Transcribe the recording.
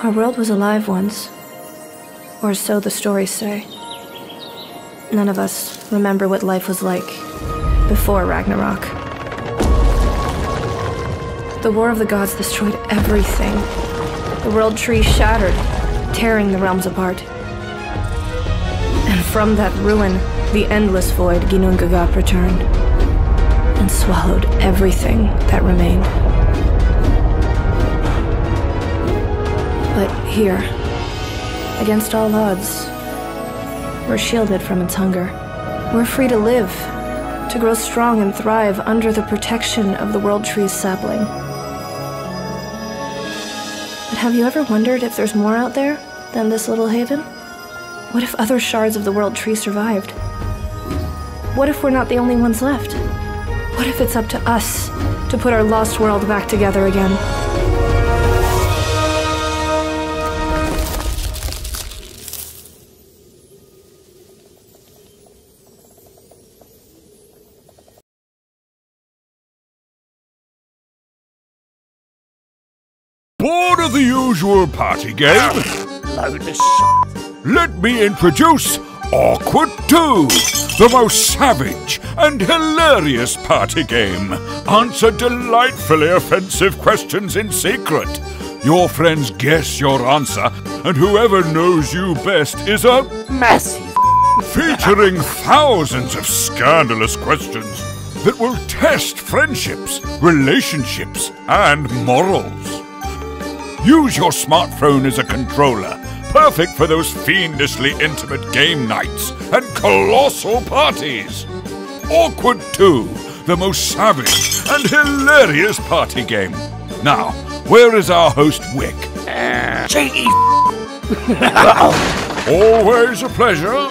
Our world was alive once. Or so the stories say. None of us remember what life was like before Ragnarok. The War of the Gods destroyed everything. The world tree shattered, tearing the realms apart. And from that ruin, the endless void Ginnungagap returned and swallowed everything that remained. But here, against all odds, we're shielded from its hunger. We're free to live, to grow strong and thrive under the protection of the World Tree's sapling. But have you ever wondered if there's more out there than this little haven? What if other shards of the World Tree survived? What if we're not the only ones left? What if it's up to us to put our lost world back together again? The usual party game? Let me introduce Awkward 2, the most savage and hilarious party game. Answer delightfully offensive questions in secret. Your friends guess your answer, and whoever knows you best is a Massive. featuring thousands of scandalous questions that will test friendships, relationships, and morals. Use your smartphone as a controller, perfect for those fiendishly intimate game nights and colossal parties. Awkward 2, the most savage and hilarious party game. Now, where is our host Wick? Cheeky. Always a pleasure.